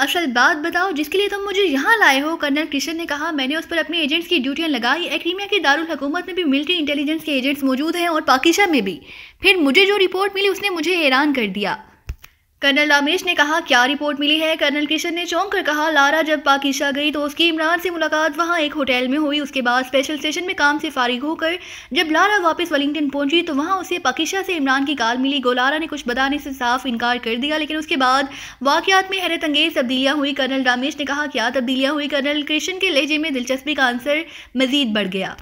असल बात बताओ, जिसके लिए तुम मुझे यहाँ लाए हो, कर्नल कृष्ण ने कहा, मैंने उस पर अपने एजेंट्स की ड्यूटियाँ लगाई। एक्रीमिया के दारुल हकूमत में भी मिलिट्री इंटेलिजेंस के एजेंट्स मौजूद हैं और पाकिस्तान में भी। फिर मुझे जो रिपोर्ट मिली, उसने मुझे हैरान कर दिया। कर्नल रामेश ने कहा, क्या रिपोर्ट मिली है? कर्नल किशन ने चौंक कर कहा, लारा जब पाकिस्ता गई तो उसकी इमरान से मुलाकात वहाँ एक होटल में हुई। उसके बाद स्पेशल स्टेशन में काम से फारिग होकर जब लारा वापस वेलिंगटन पहुँची तो वहाँ उसे पाकिस्ता से इमरान की काल मिली। गोलारा ने कुछ बताने से साफ़ इनकार कर दिया, लेकिन उसके बाद वाकयात में हैरत अंगेज तब्दीलियाँ हुई। कर्नल रामेश ने कहा, क्या तब्दीलियाँ हुई? कर्नल किशन के लहजे में दिलचस्पी का आंसर मजीद बढ़ गया।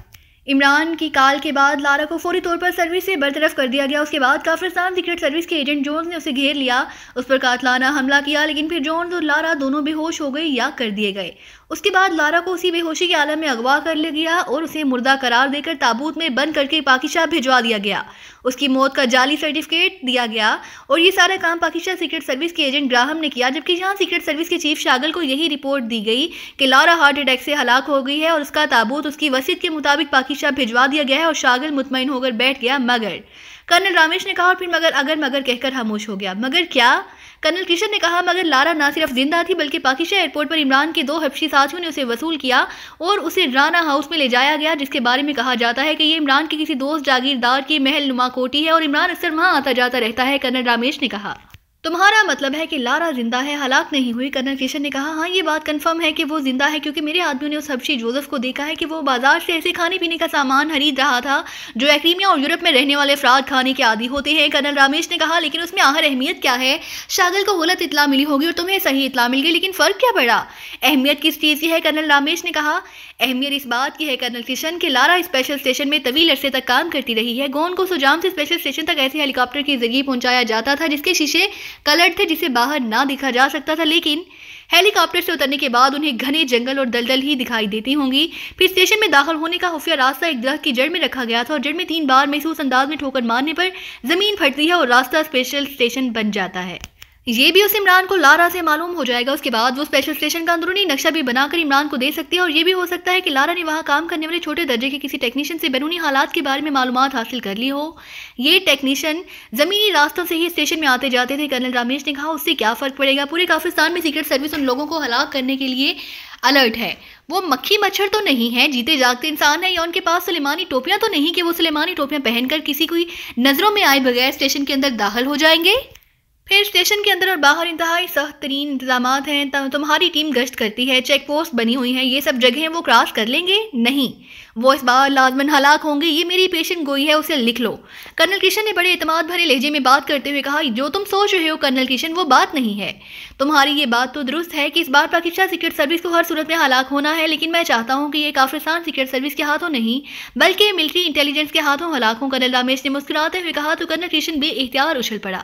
इमरान की काल के बाद लारा को फौरी तौर पर सर्विस से बरतरफ कर दिया गया। उसके बाद काफ्रिस्तान सीक्रेट सर्विस के एजेंट जोन्स ने उसे घेर लिया। उस पर कातलाना हमला किया, लेकिन फिर जोन्स और लारा दोनों बेहोश हो गए या कर दिए गए। उसके बाद लारा को उसी बेहोशी के आलम में अगवा कर लिया गया और उसे मुर्दा करार देकर ताबूत में बंद करके पाकिस्तान भिजवा दिया गया। उसकी मौत का जाली सर्टिफिकेट दिया गया और ये सारा काम पाकिस्तान सीक्रेट सर्विस के एजेंट ग्राहम ने किया, जबकि यहाँ सीक्रेट सर्विस के चीफ शागल को यही रिपोर्ट दी गई कि लारा हार्ट अटैक से हलाक हो गई है और उसका ताबूत उसकी वसीत के मुताबिक पाकिस्तान भिजवा दिया गया है और शागल मुतमिन होकर बैठ गया मगर। कर्नल रामेश ने कहा, और फिर मगर, अगर मगर कहकर खामोश हो गया। मगर क्या? कर्नल किशन ने कहा, मगर लारा ना सिर्फ़ ज़िंदा थी, बल्कि पाकिस्तान एयरपोर्ट पर इमरान के दो हफ्शी साथियों ने उसे वसूल किया और उसे राना हाउस में ले जाया गया, जिसके बारे में कहा जाता है कि ये इमरान के किसी दोस्त, जागीरदार की महल नुमा कोटी है और इमरान अक्सर वहाँ आता जाता रहता है, कर्नल रामेश ने कहा। तुम्हारा मतलब है कि लारा ज़िंदा है, हलाक नहीं हुई। कर्नल किशन ने कहा हाँ ये बात कंफर्म है कि वो ज़िंदा है क्योंकि मेरे आदमी ने उस हबशी जोसेफ को देखा है कि वो बाज़ार से ऐसे खाने पीने का सामान खरीद रहा था, जो एक्रीमिया और यूरोप में रहने वाले अफराद खाने के आदि होते हैं। कर्नल रामेश ने कहा, लेकिन उसमें आहर अहमियत क्या है? शागल को गलत इतला मिली होगी और तुम्हें सही इतला मिल गई, लेकिन फ़र्क क्या पड़ा? अहमियत किस चीज़ की है? कर्नल रामेश ने कहा, अहमियत इस बात की है, कर्नल किशन, के लारा स्पेशल स्टेशन में तवील अरसे तक काम करती रही है। गोन को सुजाम से स्पेशल स्टेशन तक ऐसे हेलीकॉप्टर के ज़रिए पहुँचाया जाता था, जिसके शीशे कलर्ड थे जिसे बाहर ना देखा जा सकता था, लेकिन हेलीकॉप्टर से उतरने के बाद उन्हें घने जंगल और दलदल ही दिखाई देती होंगी। फिर स्टेशन में दाखिल होने का खुफिया रास्ता एक दरख्त की जड़ में रखा गया था और जड़ में तीन बार महसूस अंदाज में ठोकर मारने पर ज़मीन फटती है और रास्ता स्पेशल स्टेशन बन जाता है। ये भी उस इमरान को लारा से मालूम हो जाएगा। उसके बाद वो स्पेशल स्टेशन का अंदरूनी नक्शा भी बनाकर इमरान को दे सकती है और ये भी हो सकता है कि लारा ने वहाँ काम करने वाले छोटे दर्जे के किसी टेक्नीशियन से बैरूनी हालात के बारे में मालूम हासिल कर ली हो। ये टेक्नीशियन जमीनी रास्तों से ही स्टेशन में आते जाते थे। कर्नल रामेश ने कहा, उससे क्या फ़र्क पड़ेगा? पूरे काफिस्तान में सीक्रेट सर्विस उन लोगों को हलाक करने के लिए अलर्ट है। वो मक्खी मच्छर तो नहीं है, जीते जागते इंसान है या उनके पास सलेमानी टोपियाँ तो नहीं कि वो सलेमानी टोपियाँ पहनकर किसी कोई नज़रों में आए बगैर स्टेशन के अंदर दाखिल हो जाएँगे? फिर स्टेशन के अंदर और बाहर इंतहाई सख्त तरीन इंतज़ाम हैं। तुम्हारी टीम गश्त करती है, चेक पोस्ट बनी हुई है। ये सब जगह वो क्रॉस कर लेंगे? नहीं। वो इस बार लाजमन हलाक होंगे। ये मेरी पेशेंट गोई है, उसे लिख लो। कर्नल किशन ने बड़े अतमाद भरे लहजे में बात करते हुए कहा, जो तुम सोच रहे हो, कर्नल किशन, वो बात नहीं है। तुम्हारी ये बात तो दुरुस्त है कि इस बार पाकिस्तान सीक्रेट सर्विस को हर सूरत में हलाक होना है, लेकिन मैं चाहता हूँ कि ये काफिस्तान सीक्रेट सर्विस के हाथों नहीं, बल्कि मिलिट्री इंटेलिजेंस के हाथों हलाक हों। कर्नल रामेश ने मुस्कुराते हुए कहा तो कर्नल किशन बे उछल पड़ा।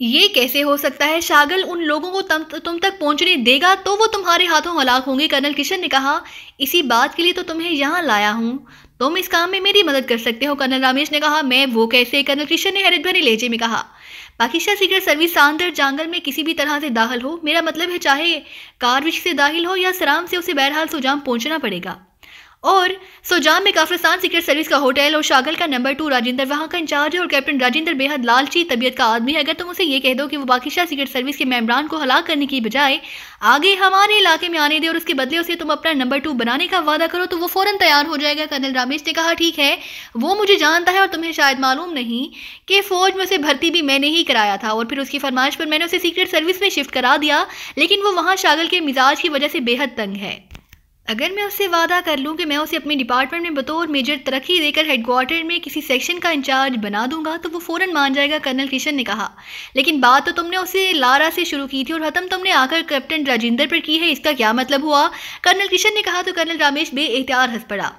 ये कैसे हो सकता है? शागल उन लोगों को तम, तुम तक पहुँचने देगा तो वो तुम्हारे हाथों हलाक होंगे कर्नल किशन ने कहा। इसी बात के लिए तो तुम्हें यहाँ लाया हूँ। तुम इस काम में मेरी मदद कर सकते हो कर्नल रामेश ने कहा। मैं वो कैसे? कर्नल किशन ने हैरत भरे लहजे में कहा। पाकिस्तान सीक्रेट सर्विस सांदर जंगल में किसी भी तरह से दाखिल हो। मेरा मतलब है चाहे कारविश से दाखिल हो या सराम से उसे बहरहाल सुजाम पहुँचना पड़ेगा। और सोजाम में काफिस्तान सीक्रेट सर्विस का होटल और शागल का नंबर टू राजेंद्र, वहाँ का इंचार्ज है और कैप्टन राजेंद्र बेहद लालची तबीयत का आदमी है। अगर तुम उसे ये कह दो कि वो पाकिस्तान सीक्रेट सर्विस के मेम्बरान को हलाक करने की बजाय आगे हमारे इलाके में आने दे और उसके बदले उसे तुम अपना नंबर टू बनाने का वादा करो तो वो फ़ौरन तैयार हो जाएगा। कर्नल रामेश ने कहा, ठीक है, वो मुझे जानता है और तुम्हें शायद मालूम नहीं कि फौज में उसे भर्ती भी मैंने ही कराया था और फिर उसकी फरमाइश पर मैंने उसे सीक्रेट सर्विस में शिफ्ट करा दिया, लेकिन वो वहाँ शागल के मिजाज की वजह से बेहद तंग है। अगर मैं उससे वादा कर लूँ कि मैं उसे अपने डिपार्टमेंट में बतौर मेजर तरक्की देकर हेडक्वार्टर में किसी सेक्शन का इंचार्ज बना दूँगा तो वो फ़ौरन मान जाएगा कर्नल किशन ने कहा। लेकिन बात तो तुमने उसे लारा से शुरू की थी और ख़त्म तुमने आकर कैप्टन राजेंद्र पर की है, इसका क्या मतलब हुआ? कर्नल किशन ने कहा तो कर्नल रामेश बे एहतियार हंस पड़ा।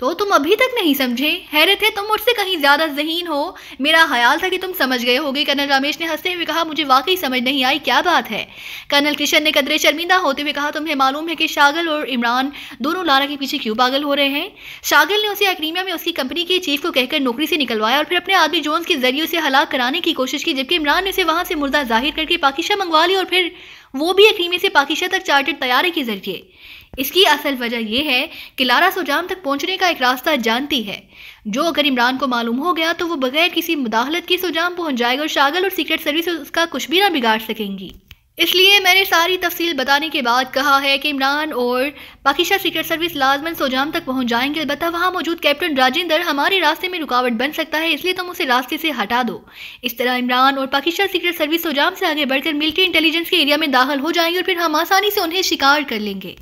तो तुम अभी तक नहीं समझे? हैरत है, तुम मुझसे कहीं ज़्यादा जहीन हो। मेरा ख्याल था कि तुम समझ गए होगे। कर्नल रमेश ने हँसते हुए कहा, मुझे वाकई समझ नहीं आई, क्या बात है? कर्नल किशन ने कदरे शर्मिंदा होते हुए कहा, तुम्हें मालूम है कि शागल और इमरान दोनों लारा के पीछे क्यों पागल हो रहे हैं? शागल ने उसे अक्रीमिया में उसकी कंपनी के चीफ को कहकर नौकरी से निकलवाया और फिर अपने आदमी जोन्स के ज़रिए उसे हलाक कराने की कोशिश की, जबकि इमरान ने उसे वहाँ से मुर्दा ज़ाहिर करके पाकिशा मंगवा ली और फिर वो भी अक्रीमी से पाकिशा तक चार्टेड तैयारी के ज़रिए। इसकी असल वजह यह है कि लारा सोजाम तक पहुँचने का एक रास्ता जानती है। जो अगर इमरान को मालूम हो गया तो वो बगैर किसी मुदाहलत की सोजाम पहुँच जाएगा और शागल और सीक्रेट सर्विस उसका कुछ भी ना बिगाड़ सकेंगी। इसलिए मैंने सारी तफसील बताने के बाद कहा है कि इमरान और पाकिस्तान सीक्रेट सर्विस लाजमन सोजाम तक पहुँच जाएँगे। अलबत्त वहाँ मौजूद कैप्टन राजेंद्र हमारे रास्ते में रुकावट बन सकता है, इसलिए तुम उसे रास्ते से हटा दो। इस तरह इमरान और पाकिस्तान सीक्रेट सर्विस सोजाम से आगे बढ़कर मिलिट्री इंटेलिजेंस के एरिया में दाखिल हो जाएँगे और फिर हम आसानी से उन्हें शिकार कर लेंगे।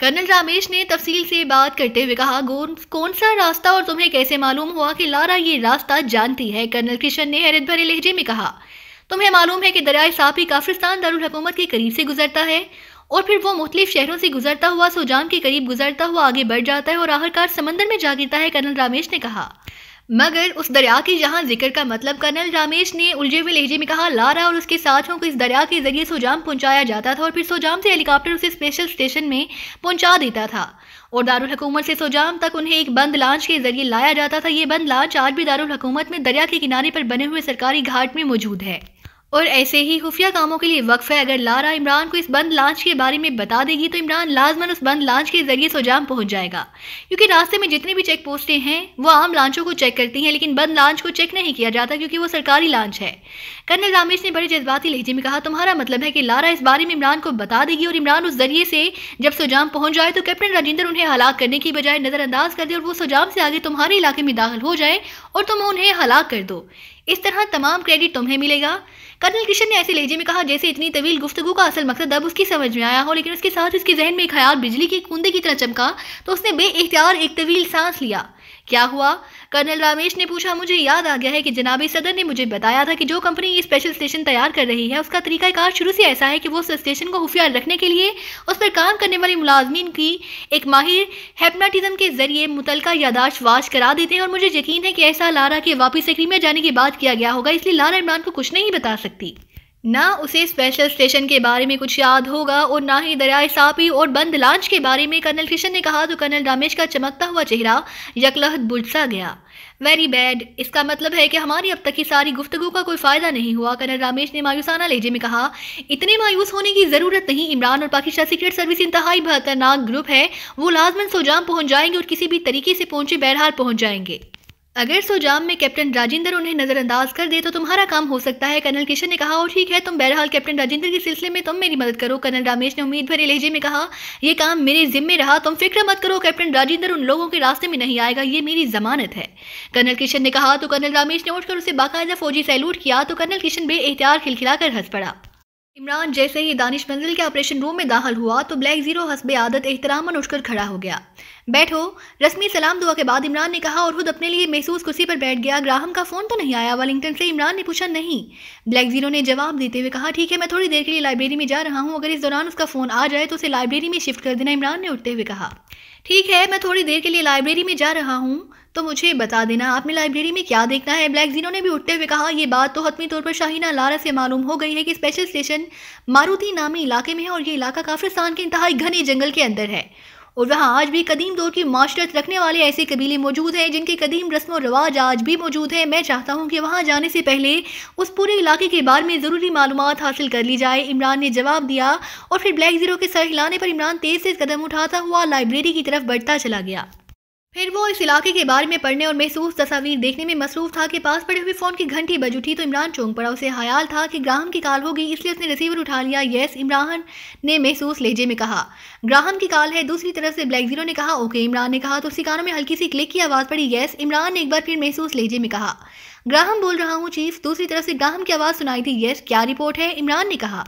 कर्नल रामेश ने तफसील से बात करते हुए कहा कौन सा रास्ता और तुम्हें कैसे मालूम हुआ कि लारा ये रास्ता जानती है? कर्नल किशन ने हैरत भरे लहजे में कहा, तुम्हें मालूम है कि दरियाए साफी काफिस्तान दारकूमत के करीब से गुजरता है और फिर वो मुख्तलिफ़ शहरों से गुजरता हुआ सोजाम के करीब गुजरता हुआ आगे बढ़ जाता है और आखिरकार समंदर में जा गिरता है, कर्नल रामेश ने कहा। मगर उस दरिया की जहाँ ज़िक्र का मतलब कर्नल रामेश ने उलझे हुए लहजे में कहा, लारा और उसके साथियों को इस दरिया के ज़रिए सोजाम पहुँचाया जाता था और फिर सोजाम से हेलीकॉप्टर उसे स्पेशल स्टेशन में पहुँचा देता था। और दारुल हकूमत से सोजाम तक उन्हें एक बंद लांच के ज़रिए लाया जाता था। ये बंद लांच आज भी दारुल हकूमत में दरिया के किनारे पर बने हुए सरकारी घाट में मौजूद है। और ऐसे ही खुफिया कामों के लिए वक्फ है। अगर लारा इमरान को इस बंद लांच के बारे में बता देगी तो इमरान लाजमन उस बंद लांच के ज़रिए सोजाम पहुँच जाएगा। क्योंकि रास्ते में जितनी भी चेक पोस्टें हैं, वो आम लांचों को चेक करती हैं, लेकिन बंद लांच को चेक नहीं किया जाता क्योंकि वो सरकारी लांच है। कर्नल रामेश ने बड़े जज्बाती लहजे में कहा, तुम्हारा मतलब है कि लारा इस बारे में इमरान को बता देगी और इमरान उस ज़रिए से जब सोजाम पहुँच जाए तो कैप्टन राजेंद्र उन्हें हलाक करने की बजाय नजरअंदाज कर दे और वो सोजाम से आगे तुम्हारे इलाके में दाखिल हो जाए और तुम उन्हें हलाक कर दो। इस तरह तमाम क्रेडिट तुम्हें मिलेगा। कर्नल किशन ने ऐसे लहजे में कहा जैसे इतनी तवील गुफ्तु का असल मकसद अब उसकी समझ में आया हो, लेकिन उसके साथ उसके जहन में एक ख्याल बिजली के कुंदे की तरह चमका तो उसने बे एक तवील सांस लिया। क्या हुआ? कर्नल रामेश ने पूछा, मुझे याद आ गया है कि जनाबी सदर ने मुझे बताया था कि जो कंपनी ये स्पेशल स्टेशन तैयार कर रही है, उसका तरीकाकार शुरू से ऐसा है कि वो उस स्टेशन को खुफिया रखने के लिए, उस पर काम करने वाले मुलाजमीन की एक माहिर हेपनाटिज्म के ज़रिए मुतलका यादाश्त वाश करा देते हैं और मुझे यकीन है कि ऐसा लारा के वापिस से क्रीमिया जाने की बात किया गया होगा, इसलिए लारा इमरान को कुछ नहीं बता सकती। ना उसे स्पेशल स्टेशन के बारे में कुछ याद होगा और ना ही दरियाए सापी और बंद लांच के बारे में कर्नल किशन ने कहा तो कर्नल रमेश का चमकता हुआ चेहरा यकलहत बुझसा गया। वेरी बैड इसका मतलब है कि हमारी अब तक की सारी गुफ्तगु का कोई फ़ायदा नहीं हुआ, कर्नल रामेश ने मायूसाना लहजे में कहा। इतने मायूस होने की ज़रूरत नहीं, इमरान और पाकिस्तान सीक्रेट सर्विस इंतहाई खतरनाक ग्रुप है, वो लाजमन सोजाम पहुँच जाएँगे और किसी भी तरीके से पहुँचे, बहरहाल पहुँच जाएँगे। अगर सोजाम में कैप्टन राजेंद्र उन्हें नजरअंदाज कर दे तो तुम्हारा काम हो सकता है। कर्नल किशन ने कहा और ठीक है, तुम बहरहाल कैप्टन राजेंद्र के सिलसिले में तुम मेरी मदद करो। कर्नल रामेश ने उम्मीद भरे लहजे में कहा यह काम मेरे जिम्मे रहा, तुम फ़िक्र मत करो, कैप्टन राजेंद्र उन लोगों के रास्ते में नहीं आएगा, ये मेरी जमानत है। कर्नल किशन ने कहा तो कर्नल रामेश ने उठकर उसे बाकायदा फौजी सैल्यूट किया तो कर्नल किशन बे एहतियार खिलखिलाकर हंस पड़ा। इमरान जैसे ही दानिश मंजिल के ऑपरेशन रूम में दाखिल हुआ तो ब्लैक ज़ीरो हसबे आदत एहतरामन उठकर खड़ा हो गया। बैठो, रस्मी सलाम दुआ के बाद इमरान ने कहा, और खुद अपने लिए महसूस कुर्सी पर बैठ गया। ग्राहम का फ़ोन तो नहीं आया। वालिंगटन से इमरान ने पूछा, नहीं। ब्लैक ज़ीरो ने जवाब देते हुए कहा, ठीक है, मैं थोड़ी देर के लिए लाइब्रेरी में जा रहा हूँ। अगर इस दौरान उसका फ़ोन आ जाए तो उसे लाइब्रेरी में शिफ्ट कर देना, इमरान ने उठते हुए कहा। ठीक है, मैं थोड़ी देर के लिए लाइब्रेरी में जा रहा हूँ। तो मुझे बता देना, आपने लाइब्रेरी में क्या देखना है? ब्लैक जीनो ने भी उठते हुए कहा यह बात तो हतमी तौर पर शाहीना लारा से मालूम हो गई है कि स्पेशल स्टेशन मारुति नामी इलाके में है और ये इलाका काफिस्तान के इंतहाई घने जंगल के अंदर है। और वहाँ आज भी कदीम दौर की माशरत रखने वाले ऐसे कबीले मौजूद हैं जिनके कदीम रस्म और रवाज आज भी मौजूद हैं। मैं चाहता हूँ कि वहाँ जाने से पहले उस पूरे इलाके के बारे में ज़रूरी मालूम हासिल कर ली जाए। इमरान ने जवाब दिया और फिर ब्लैक ज़ीरो के सर हिलाने पर इमरान तेज़ से कदम उठाता हुआ लाइब्रेरी की तरफ़ बढ़ता चला गया। फिर वो इस इलाके के बारे में पढ़ने और महसूस तस्वीर देखने में मसरूफ था कि पास पड़े हुए फ़ोन की घंटी बज उठी तो इमरान चौंक पड़ा। उसे ख्याल था कि ग्राहम की कॉल होगी, इसलिए उसने रिसीवर उठा लिया। यस, इमरान ने महसूस लेजे में कहा। ग्राहम की कॉल है, दूसरी तरफ़ से ब्लैक ज़ीरो ने कहा, ओके, इमरान ने कहा। तो उसी कानों में हल्की सी क्लिक की आवाज़ पड़ी। यस, इमरान ने एक बार फिर महसूस लेजे में कहा। ग्राहम बोल रहा हूँ, चीफ। दूसरी तरफ़ से ग्राहम की आवाज़ सुनाई थी। यस, क्या रिपोर्ट है? इमरान ने कहा।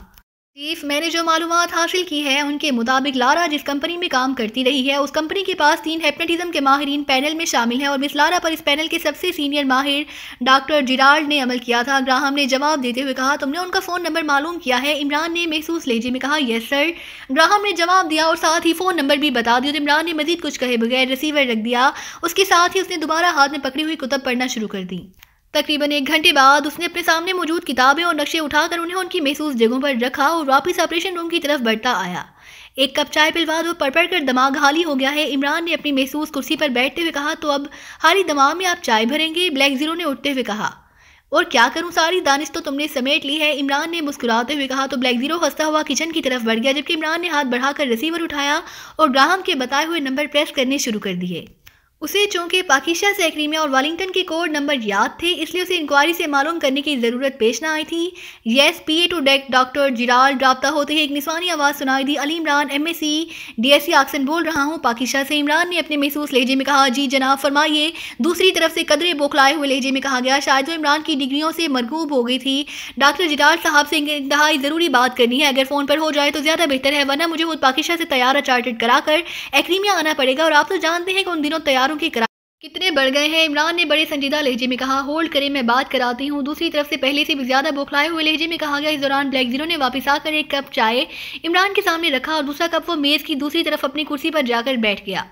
चीफ, मैंने जो मालूम हासिल की है, उनके मुताबिक लारा जिस कंपनी में काम करती रही है, उस कंपनी के पास तीन हेपनेटिज्म के माहरीन पैनल में शामिल हैं और मिस लारा पर इस पैनल के सबसे सीनियर माहिर डॉक्टर जिराल्ड ने अमल किया था। ग्राहम ने जवाब देते हुए कहा, तुमने उनका फ़ोन नंबर मालूम किया है? इमरान ने महसूस लेजे में कहा, यस, सर। ग्राहम ने जवाब दिया और साथ ही फ़ोन नंबर भी बता दिया। तो इमरान ने मजीद कुछ कहे बगैर रिसीवर रख दिया। उसके साथ ही उसने दोबारा हाथ में पकड़ी हुई कुतब पढ़ना शुरू कर दी। तकरीबन एक घंटे बाद उसने अपने सामने मौजूद किताबें और नक्शे उठाकर उन्हें उनकी महसूस जगहों पर रखा और वापस ऑपरेशन रूम की तरफ़ बढ़ता आया। एक कप चाय पिलवा दो पढ़ पढ़ कर दिमाग हाली हो गया है। इमरान ने अपनी महसूस कुर्सी पर बैठते हुए कहा तो अब हाली दिमाग में आप चाय भरेंगे? ब्लैक ज़ीरो ने उठते हुए कहा, और क्या करूँ? सारी दानिश तो तुमने समेट ली है। इमरान ने मुस्कुराते हुए कहा तो ब्लैक ज़ीरो हंसता हुआ किचन की तरफ़ बढ़ गया। जबकि इमरान ने हाथ बढ़ाकर रिसीवर उठाया और ग्राहम के बताए हुए नंबर प्रेस करने शुरू कर दिए। उसे चूँकि पाकिशा से एक्रीमिया और वालिंगटन के कोड नंबर याद थे, इसलिए उसे इंक्वायरी से मालूम करने की ज़रूरत पेश ना आई थी। येस पी ए टू डेक डॉक्टर जिराल रबता होते ही एक निस्वानी आवाज़ सुनाई दी। Ali Imran M S C D S C Oxon बोल रहा हूँ पाकिशा से इमरान ने अपने महसूस लहजे में कहा, जी जनाब, फरमाइए। दूसरी तरफ़ से कदरे बोखलाए हुए लहजे में कहा गया, शायद वो इमरान की डिग्रियों से मरगूब हो गई थी। डॉक्टर जिराल साहब से इंतहाई ज़रूरी बात करनी है। अगर फ़ोन पर हो जाए तो ज़्यादा बेहतर है, वरना मुझे खुद पाकिशा से तैयार चार्टेड कराकर एक्रीमिया आना पड़ेगा और आप तो जानते हैं कि उन दिनों तैयारों के करा कितने बढ़ गए हैं? इमरान ने बड़े संजीदा लहजे में कहा, होल्ड करें, मैं बात कराती हूँ। दूसरी तरफ़ से पहले से भी ज़्यादा बोखलाए हुए लहजे में कहा गया, इस दौरान ब्लैक ज़ीरो ने वापस आकर एक कप चाय इमरान के सामने रखा और दूसरा कप वो मेज की दूसरी तरफ़ अपनी कुर्सी पर जाकर बैठ गया।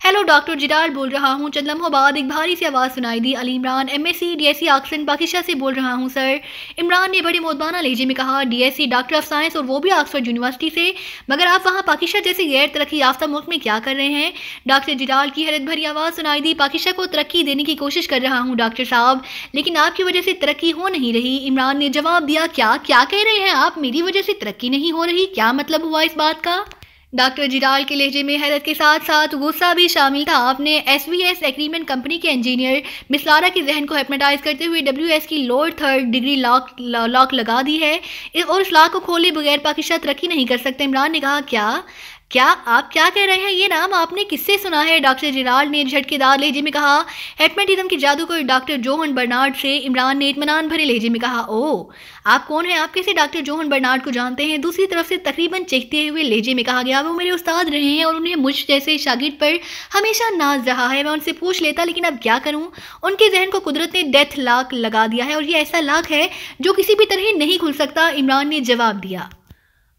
हेलो डॉक्टर जिडाल बोल रहा हूँ। चंद लम्हों बाद एक भारी सी आवाज़ सुनाई दी। Ali Imran M S C D S C Oxon पाकिशा से बोल रहा हूँ, सर, इमरान ने बड़ी मोदबाना लेजे में कहा। D S C doctor of science और वो भी ऑक्सफर्ड यूनिवर्सिटी से। मगर आप वहाँ पाकिशा जैसे गैर तरक्की याफ्ता मुल्क में क्या कर रहे हैं? डॉक्टर जिडाल की हैरत भरी आवाज़ सुनाई दी। पाकिशा को तरक्की देने की कोशिश कर रहा हूँ डॉक्टर साहब। लेकिन आपकी वजह से तरक्की हो नहीं रही। इमरान ने जवाब दिया, क्या क्या कह रहे हैं आप? मेरी वजह से तरक्की नहीं हो रही। क्या मतलब हुआ इस बात का? डॉक्टर जिराल के लहजे में हैरत के साथ साथ गुस्सा भी शामिल था। आपने S V S agreement company के इंजीनियर मिसलारा के जहन को हेपनाटाइज करते हुए डब्ल्यू एस की lower third degree lock lock लगा दी है। और इस लॉक को खोले बगैर पाकिस्तान तरक्की नहीं कर सकते। इमरान ने कहा, क्या क्या आप क्या कह रहे हैं? ये नाम आपने किससे सुना है? डॉक्टर जिराल ने झटकेदार लहजे में कहा हेपमेटिज्म के जादू को डॉक्टर जोहन बर्नार्ड से इमरान ने इतमान भरे लहजे में कहा, ओ, आप कौन हैं? आप कैसे डॉक्टर जोहन बर्नार्ड को जानते हैं? दूसरी तरफ़ से तकरीबन चेखते हुए लहजे में कहा गया, वो मेरे उस्ताद रहे हैं और उन्हें मुझ जैसे शागिद पर हमेशा नाज रहा है। मैं उनसे पूछ लेता, लेकिन अब क्या करूँ? उनके जहन को कुदरत ने डेथ लाक लगा दिया है और ये ऐसा लाक है जो किसी भी तरह नहीं खुल सकता, इमरान ने जवाब दिया।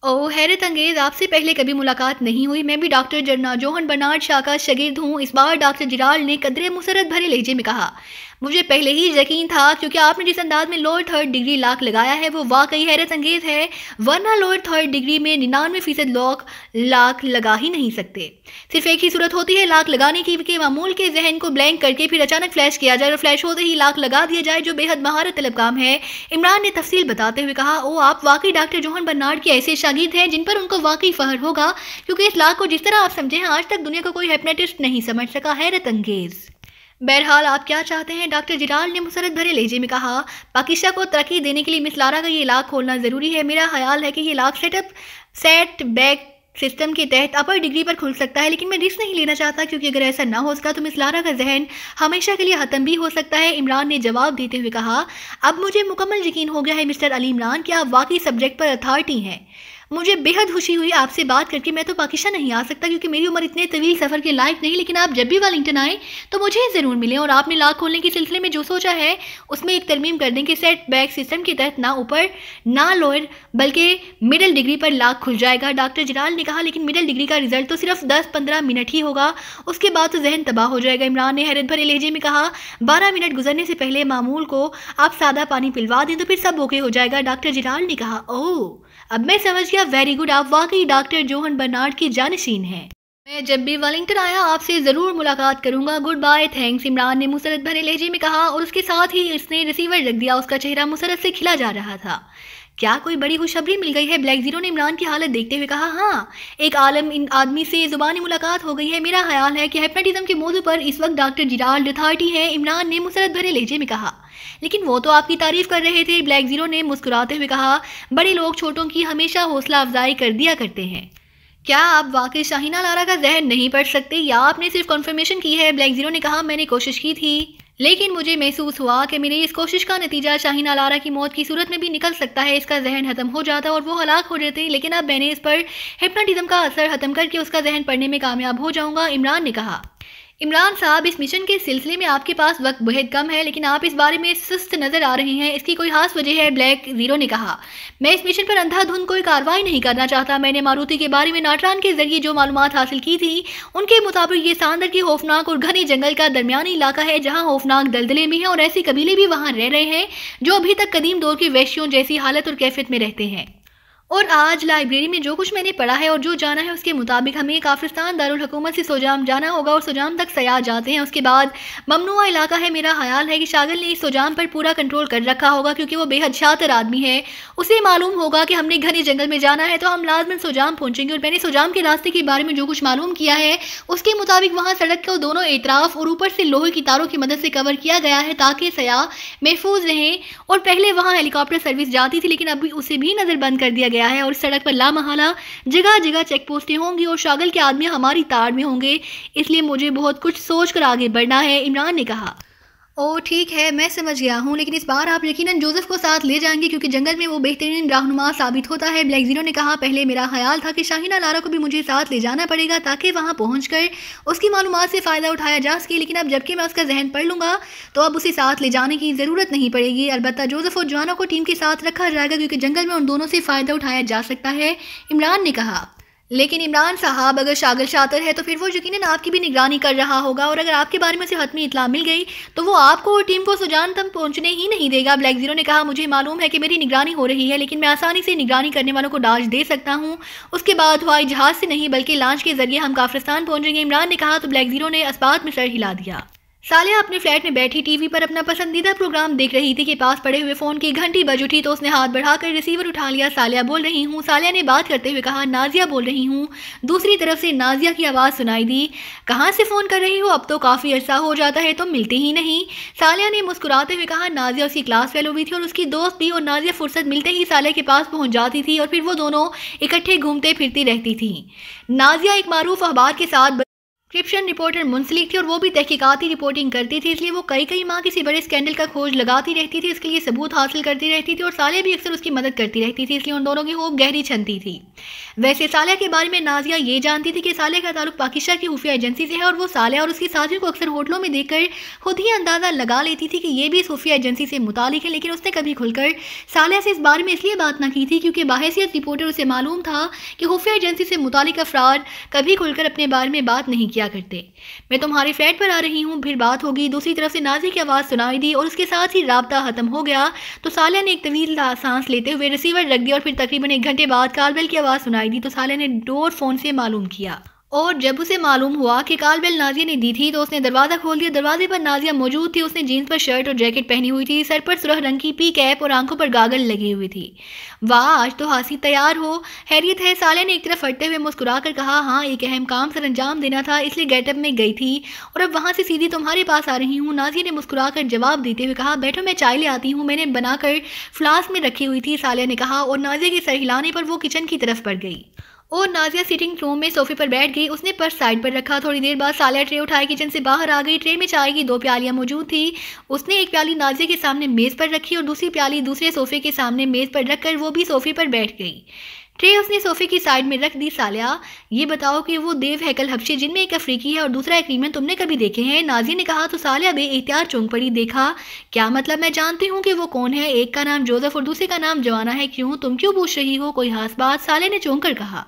ओह, हैरत अंगेज़, आपसे पहले कभी मुलाकात नहीं हुई। मैं भी डॉक्टर जरना जोहन बनाड शाह का शगिर्द हूँ। इस बार डॉक्टर जिराल ने कदरे मुसरत भरे लहजे में कहा, मुझे पहले ही यकीन था क्योंकि आपने जिस अंदाज में लोअर थर्ड डिग्री लाख लगाया है, वो वाकई हैरत अंगेज है, वरना लोअर थर्ड डिग्री में निन्यानवे फ़ीसद लोग लाख लगा ही नहीं सकते। सिर्फ़ एक ही सूरत होती है लाख लगाने की, कि मामूल के जहन को ब्लैंक करके फिर अचानक फ्लैश किया जाए और फ्लैश होते ही लाख लगा दिया जाए, जो बेहद महारत तलब काम है। इमरान ने तफसील बताते हुए कहा ओ आप वाकई डॉक्टर जोहन बर्नाड के ऐसे शागिद हैं, जिन पर उनको वाकई फहर होगा, क्योंकि इस लाख को जिस तरह आप समझे हैं आज तक दुनिया को कोई हेपनेटिस्ट नहीं समझ सका हैरत अंगेज़ बहरहाल, आप क्या चाहते हैं? डॉक्टर जिलाल ने मुसरत भरे लहजे में कहा, पाकिस्तान को तरक्की देने के लिए मिस लारा का ये इलाक खोलना ज़रूरी है। मेरा ख्याल है कि ये इलाक सेटअप सेट बैक सिस्टम के तहत अपर डिग्री पर खुल सकता है, लेकिन मैं रिस्क नहीं लेना चाहता, क्योंकि अगर ऐसा ना हो सका तो मिस लारा का जहन हमेशा के लिए ख़त्म भी हो सकता है, इमरान ने जवाब देते हुए कहा। अब मुझे मुकम्मल यकीन हो गया है, मिस्टर अली इमरान, कि आप वाकई सब्जेक्ट पर अथॉरिटी हैं। मुझे बेहद खुशी हुई आपसे बात करके। मैं तो पाकिस्तान नहीं आ सकता क्योंकि मेरी उम्र इतने तवील सफ़र के लायक नहीं, लेकिन आप जब भी वालिंगटन आए तो मुझे ज़रूर मिले और आपने लाख खोलने के सिलसिले में जो सोचा है, उसमें एक तरमीम कर दें कि सेट बैक सिस्टम के तहत ना ऊपर, ना लोअर, बल्कि मिडिल डिग्री पर लाख खुल जाएगा। डॉक्टर जलाल ने कहा, लेकिन मिडिल डिग्री का रिज़ल्ट तो सिर्फ़ दस पंद्रह मिनट ही होगा। उसके बाद तो जहन तबाह हो जाएगा। इमरान ने हैरत भरे लहजे में कहा, बारह मिनट गुजरने से पहले मामूल को आप सादा पानी पिलवा दें तो फिर सब ओके हो जाएगा। डॉक्टर जलाल ने कहा, ओह अब मैं समझ गया वेरी गुड आप वाकई डॉक्टर जोहन बर्नार्ड की जानशीन हैं। मैं जब भी वेलिंगटन आया, आपसे ज़रूर मुलाकात करूँगा। गुड बाय थैंक्स इमरान ने मुसरत भरे लहजे में कहा और उसके साथ ही इसने रिसीवर रख दिया, उसका चेहरा मुसरत से खिला जा रहा था। क्या कोई बड़ी खुशखबरी मिल गई है? ब्लैक ज़ीरो ने इमरान की हालत देखते हुए कहा हाँ एक आलम इन आदमी से जुबानी मुलाकात हो गई है। मेरा ख्याल है कि हेपनाटिज्म के मौजू पर इस वक्त डॉक्टर जिराल अथॉरिटी है। इमरान ने मुसरत भरे लहजे में कहा। लेकिन वो तो आपकी तारीफ़ कर रहे थे। ब्लैक ज़ीरो ने मुस्कुराते हुए कहा, बड़े लोग छोटों की हमेशा हौसला अफजाई कर दिया करते हैं। क्या आप वाकई शाहीना लारा का जहन नहीं पढ़ सकते? या आपने सिर्फ़ कन्फर्मेशन की है? ब्लैक ज़ीरो ने कहा, मैंने कोशिश की थी। लेकिन मुझे महसूस हुआ कि मेरी इस कोशिश का नतीजा शाहीन लारा की मौत की सूरत में भी निकल सकता है, इसका जहन खत्म हो जाता और वो हलाक हो जाते, लेकिन अब मैंने इस पर हिप्नाटिज्म का असर खत्म करके उसका जहन पढ़ने में कामयाब हो जाऊँगा, इमरान ने कहा। इमरान साहब, इस मिशन के सिलसिले में आपके पास वक्त बेहद कम है, लेकिन आप इस बारे में सुस्त नज़र आ रहे हैं। इसकी कोई खास वजह है, ब्लैक ज़ीरो ने कहा। मैं इस मिशन पर अंधाधुंध कोई कार्रवाई नहीं करना चाहता। मैंने मारुति के बारे में नाटरान के ज़रिए जो मालूम हासिल की थी, उनके मुताबिक ये सांदर की खौफनाक और घनी जंगल का दरमियानी इलाका है, जहाँ खौफनाक दलदले में है और ऐसे कबीले भी वहाँ रह रहे हैं, जो अभी तक कदीम दौर की वैश्यों जैसी हालत और कैफियत में रहते हैं। और आज लाइब्रेरी में जो कुछ मैंने पढ़ा है और जो जाना है उसके मुताबिक हमें काफिस्तान दारुल हुकूमत से सोजाम जाना होगा और सोजाम तक सयाह जाते हैं। उसके बाद ममनुआ इलाका है, मेरा ख्याल है कि शागल ने इस सोजाम पर पूरा कंट्रोल कर रखा होगा क्योंकि वो बेहद शातर आदमी है। उसे मालूम होगा कि हमने घने जंगल में जाना है तो हम लाजमन सोजाम पहुँचेंगे और मैंने सोजाम के रास्ते के बारे में जो कुछ मालूम किया है, उसके मुताबिक वहाँ सड़क को दोनों एतराफ़ और ऊपर से लोहे की तारों की मदद से कवर किया गया है ताकि सयाह महफूज रहें। और पहले वहाँ हेलीकॉप्टर सर्विस जाती थी, लेकिन अभी उसे भी नज़रबंद कर दिया गया है और सड़क पर लामहला जगह जगह चेक पोस्टें होंगी और शागल के आदमी हमारी ताड़ में होंगे। इसलिए मुझे बहुत कुछ सोच कर आगे बढ़ना है, इमरान ने कहा। ओ ठीक है, मैं समझ गया हूँ, लेकिन इस बार आप यकीनन जोसेफ को साथ ले जाएँगे, क्योंकि जंगल में वो बेहतरीन रहनुमा साबित होता है। ब्लैक ज़ीरो ने कहा, पहले मेरा ख्याल था कि शाहिना लारा को भी मुझे साथ ले जाना पड़ेगा, ताकि वहाँ पहुँच कर उसकी मालूम से फ़ायदा उठाया जा सके, लेकिन अब जबकि मैं उसका जहन पढ़ लूँगा तो अब उसे साथ ले जाने की ज़रूरत नहीं पड़ेगी। अलबत्त जोसेफ और जवानों को टीम के साथ रखा जाएगा, क्योंकि जंगल में उन दोनों से फ़ायदा उठाया जा सकता है, इमरान ने कहा। लेकिन इमरान साहब अगर शागिल शातर है तो फिर वो यकीन आपकी भी निगरानी कर रहा होगा। और अगर आपके बारे में से हतमी इतला मिल गई तो वो आपको और टीम को सुजान तक पहुँचने ही नहीं देगा। ब्लैक ज़ीरो ने कहा, मुझे मालूम है कि मेरी निगरानी हो रही है, लेकिन मैं आसानी से निगरानी करने वालों को डाज दे सकता हूँ। उसके बाद हवाई जहाज़ से नहीं, बल्कि लॉन्च के ज़रिए हम काफिस्तान पहुँचेंगे। इमरान ने कहा तो ब्लैक ज़ीरो ने अस्पात में सर हिला दिया। सालिया अपने फ्लैट में बैठी टीवी पर अपना पसंदीदा प्रोग्राम देख रही थी कि पास पड़े हुए फ़ोन की घंटी बज उठी तो उसने हाथ बढ़ाकर रिसीवर उठा लिया। सालिया बोल रही हूँ। सालिया ने बात करते हुए कहा, नाजिया बोल रही हूँ। दूसरी तरफ़ से नाजिया की आवाज़ सुनाई दी, कहाँ से फ़ोन कर रही हो? अब तो काफ़ी अर्सा हो जाता है, तुम मिलती ही नहीं। सालिया ने मुस्कुराते हुए कहा, नाजिया उसकी क्लास फेलो हुई थी और उसकी दोस्त भी और नाजिया फुर्सत मिलते ही सालिया के पास पहुँच जाती थी और फिर वो दोनों इकट्ठे घूमते फिरती रहती थी। नाजिया एक मारूफ अखबार के साथ क्रिप्शन रिपोर्टर मुंसलिक थी और वो भी तहकीकाती रिपोर्टिंग करती थी, इसलिए वो कई कई माह किसी बड़े स्कैंडल का खोज लगाती रहती थी, इसके लिए सबूत हासिल करती रहती थी और साले भी अक्सर उसकी मदद करती रहती थी, इसलिए उन दोनों की होप गहरी छनती थी। वैसे सालिया के बारे में नाजिया ये जानती थी कि सालिया का ताल्लुक पाकिस्तान की खुफिया एजेंसी से है और वो सालिया और उसकी साथियों को अक्सर होटलों में देखकर खुद ही अंदाज़ा लगा लेती थी कि ये भी इस खुफिया एजेंसी से मुतालिक है, लेकिन उसने कभी खुलकर सालिया से इस बारे में इसलिए बात ना की थी क्योंकि बाहसीत रिपोर्टर उसे मालूम था कि खुफिया एजेंसी से मुतालिक अफराद कभी खुलकर अपने बारे में बात नहीं किया करते? मैं तुम्हारे फ्लैट पर आ रही हूँ, फिर बात होगी। दूसरी तरफ़ से नाजी की आवाज़ सुनाई दी और उसके साथ ही रबता ख़त्म हो गया। तो सालिया ने एक तवील सांस लेते हुए रिसीवर रख दिया और फिर तकरीबन एक घंटे बाद कारबेल की आवाज़ सुनाई दी। तो सालिया ने डोर फ़ोन से मालूम किया। और जब उसे मालूम हुआ कि कालबेल नाजिया ने दी थी तो उसने दरवाज़ा खोल दिया। दरवाजे पर नाजिया मौजूद थी। उसने जीन्स पर शर्ट और जैकेट पहनी हुई थी। सर पर सुरह रंग की पी कैप और आँखों पर गागल लगी हुई थी। वाह, आज तो हासी तैयार हो। हैरियत है, साले ने एक तरफ़ फटते हुए मुस्कुरा कर कहा हाँ एक अहम काम सर अंजाम देना था, इसलिए गेटअप में गई थी और अब वहाँ से सीधी तुम्हारे पास आ रही हूँ। नाजिया ने मुस्कुरा कर जवाब देते हुए कहा, बैठो, मैं चाय ले आती हूँ। मैंने बनाकर फ्लास्क में रखी हुई थी सालिया ने कहा और नाजिया के सर हिलाने पर वो किचन की तरफ़ बढ़ गई। और नाजिया सिटिंग रूम में सोफे पर बैठ गई। उसने पर्स साइड पर रखा। थोड़ी देर बाद सालिया ट्रे उठाए किचन से बाहर आ गई। ट्रे में चाय की दो प्यालियाँ मौजूद थी। उसने एक प्याली नाजिया के सामने मेज़ पर रखी और दूसरी प्याली दूसरे सोफे के सामने मेज़ पर रखकर वो भी सोफे पर बैठ गई। ट्रे उसने सोफे की साइड में रख दी, सालिया। ये बताओ कि वो देव हैकल हफ्शे जिनमें एक अफ्रीकी है और दूसरा एक रीमन, तुमने कभी देखे हैं? नाजी ने कहा तो सालिया, बे एहतियार चौंक पड़ी, देखा। क्या मतलब? मैं जानती हूँ कि वो कौन है। एक का नाम जोजफ और दूसरे का नाम जवाना है। क्यों? तुम क्यों पूछ रही हो? कोई खास बात? साले ने चौंक कर कहा।